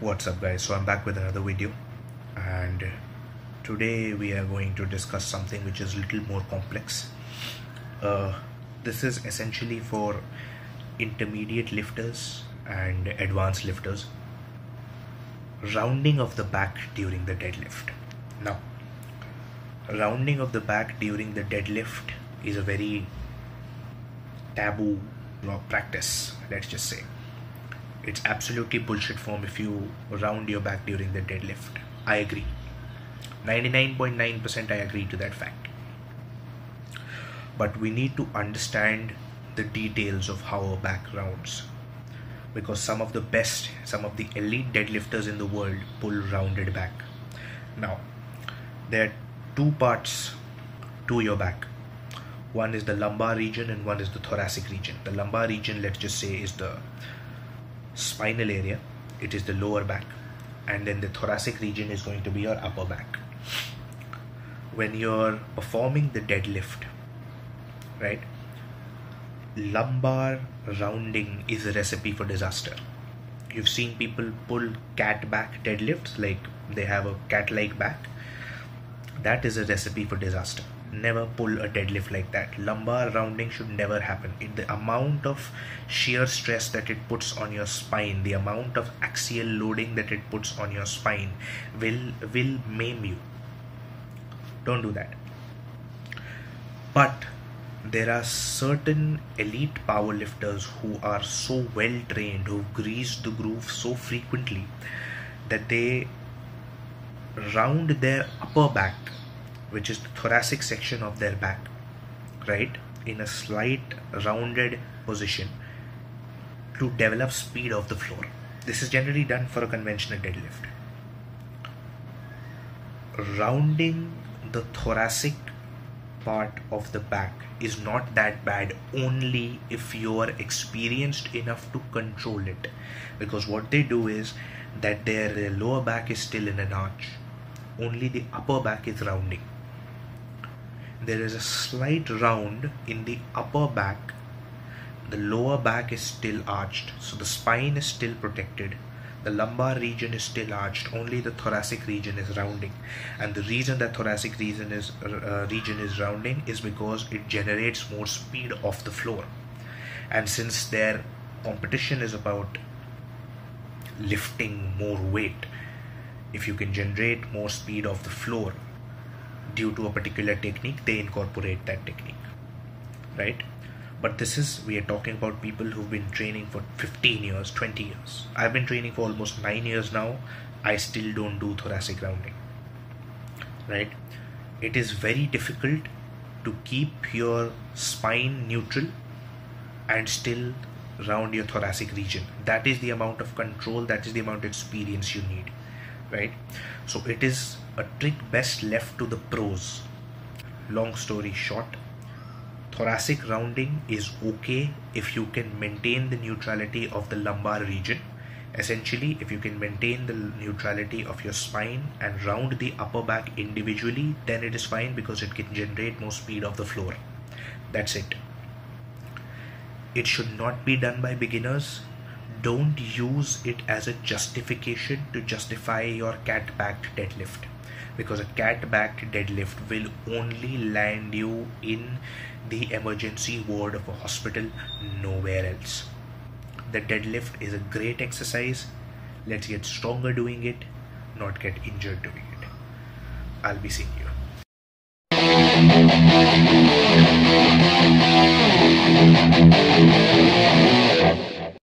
what's up guys? So i'm back with another video. And today we are going to discuss something which is a little more complex. Uh, this is essentially for intermediate lifters and advanced lifters. Rounding of the back during the deadlift. Now rounding of the back during the deadlift is a very taboo practice let's just say it's absolutely bullshit form if you round your back during the deadlift. I agree. 99.9% I agree to that fact. But we need to understand the details of how a back rounds. Because some of the best, some of the elite deadlifters in the world pull rounded back. Now, there are two parts to your back. One is the lumbar region and one is the thoracic region. The lumbar region, let's just say, is the spinal area. It is the lower back. And then the thoracic region is going to be your upper back. When you're performing the deadlift right lumbar rounding is a recipe for disaster. You've seen people pull cat back deadlifts like they have a cat like back. That is a recipe for disaster never pull a deadlift like that. Lumbar rounding should never happen. It, the amount of shear stress that it puts on your spine the amount of axial loading that it puts on your spine will will maim you. Don't do that. But there are certain elite powerlifters who are so well trained who've greased the groove so frequently that they round their upper back which is the thoracic section of their back right in a slight rounded position to develop speed of the floor. This is generally done for a conventional deadlift. Rounding the thoracic part of the back is not that bad only if you are experienced enough to control it. Because what they do is that their lower back is still in an arch only the upper back is rounding there is a slight round in the upper back. The lower back is still arched so the spine is still protected. The lumbar region is still arched. Only the thoracic region is rounding. And the reason that thoracic region is uh, region is rounding is because it generates more speed off the floor. And since their competition is about lifting more weight if you can generate more speed off the floor due to a particular technique they incorporate that technique right? But this is we are talking about people who've been training for 15 years 20 years. I've been training for almost 9 years now. I still don't do thoracic rounding right? It is very difficult to keep your spine neutral and still round your thoracic region. That is the amount of control that is the amount of experience you need right so it is a trick best left to the pros. Long story short, thoracic rounding is okay if you can maintain the neutrality of the lumbar region. Essentially, if you can maintain the neutrality of your spine and round the upper back individually, then it is fine because it can generate more speed of the floor. That's it. It should not be done by beginners don't use it as a justification to justify your cat backed deadlift because a cat backed deadlift will only land you in the emergency ward of a hospital, nowhere else. The deadlift is a great exercise. Let's get stronger doing it, not get injured doing it. I'll be seeing you.